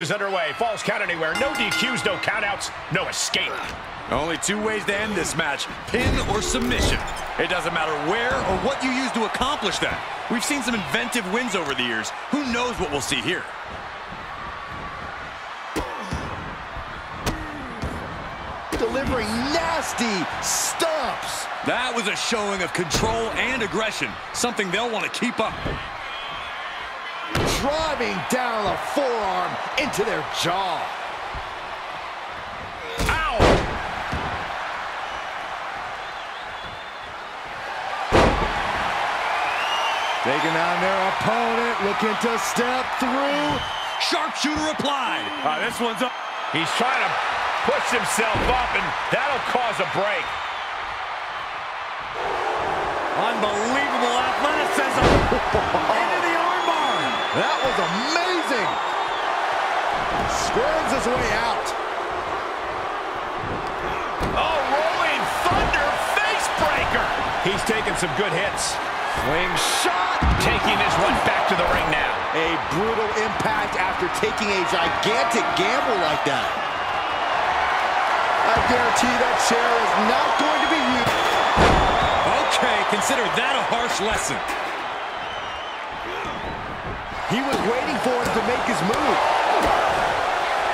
is underway. Falls count anywhere. No DQs, no countouts, no escape. Only two ways to end this match, pin or submission. It doesn't matter where or what you use to accomplish that. We've seen some inventive wins over the years. Who knows what we'll see here? Delivering nasty stumps. That was a showing of control and aggression, something they'll want to keep up driving down the forearm into their jaw. Ow! Taking on their opponent, looking to step through. Sharpshooter applied. Uh, this one's up. He's trying to push himself up, and that'll cause a break. Unbelievable athleticism. into the that was amazing. Squirms his way out. Oh, rolling thunder face breaker. He's taking some good hits. Swing shot. Taking his one back to the ring now. A brutal impact after taking a gigantic gamble like that. I guarantee that chair is not going to be used. Okay, consider that a harsh lesson. He was waiting for him to make his move.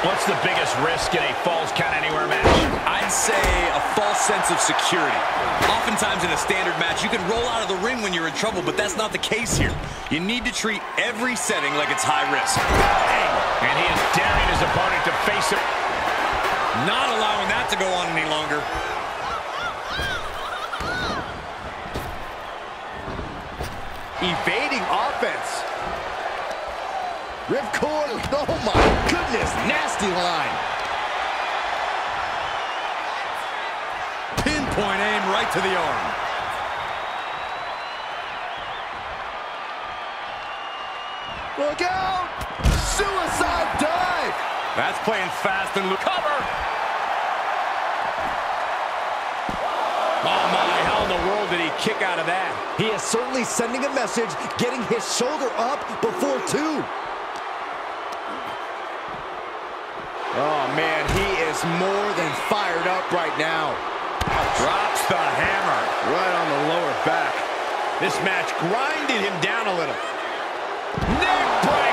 What's the biggest risk in a Falls Count Anywhere match? I'd say a false sense of security. Oftentimes in a standard match, you can roll out of the ring when you're in trouble, but that's not the case here. You need to treat every setting like it's high risk. And he is daring his opponent to face him. Not allowing that to go on any longer. Evading offense. Ripcord, oh my goodness, nasty line. Pinpoint aim right to the arm. Look out! Suicide dive! That's playing fast and look. Cover! Oh my, how in the world did he kick out of that? He is certainly sending a message, getting his shoulder up before two. Oh, man, he more than fired up right now. Drops the hammer. Right on the lower back. This match grinded him down a little. Neck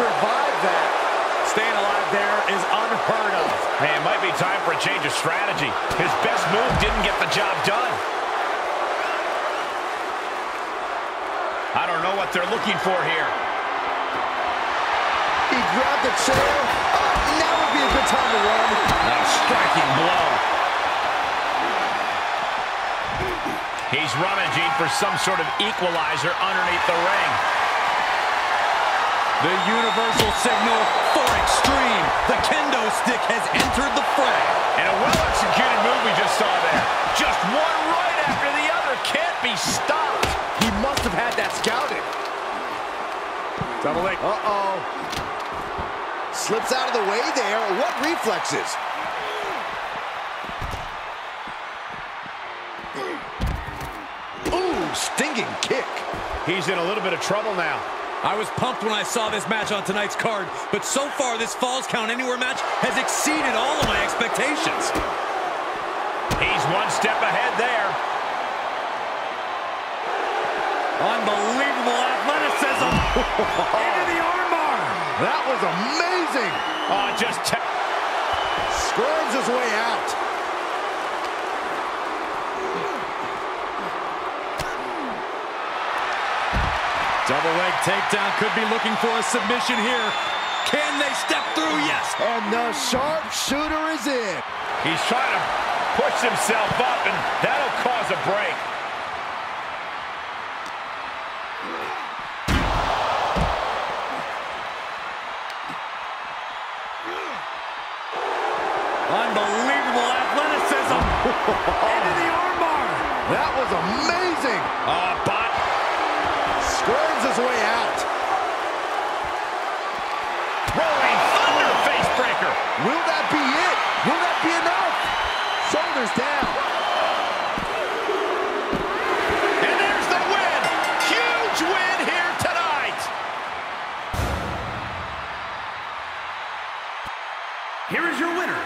survive that. Staying alive there is unheard of. Hey, it might be time for a change of strategy. His best move didn't get the job done. I don't know what they're looking for here. He grabbed the chair. Oh, now would be a good time to run. A striking blow. He's rummaging for some sort of equalizer underneath the ring. The universal signal for extreme. The kendo stick has entered the fray. And a well-executed move we just saw there. Just one right after the other can't be stopped. He must have had that scouted. Double leg. Uh-oh. Slips out of the way there. What reflexes? Ooh, stinging kick. He's in a little bit of trouble now. I was pumped when I saw this match on tonight's card, but so far this Falls Count Anywhere match has exceeded all of my expectations. He's one step ahead there. Unbelievable athleticism. Into the armbar. That was amazing. Oh, just squirms his way out. Double leg takedown could be looking for a submission here. Can they step through? Yes. And the sharpshooter is in. He's trying to push himself up, and that'll cause a break. Unbelievable athleticism. Into the armbar. That was amazing. Squirms his way out. rolling thunder face breaker. Will that be it? Will that be enough? Shoulders down. And there's the win. Huge win here tonight. Here is your winner,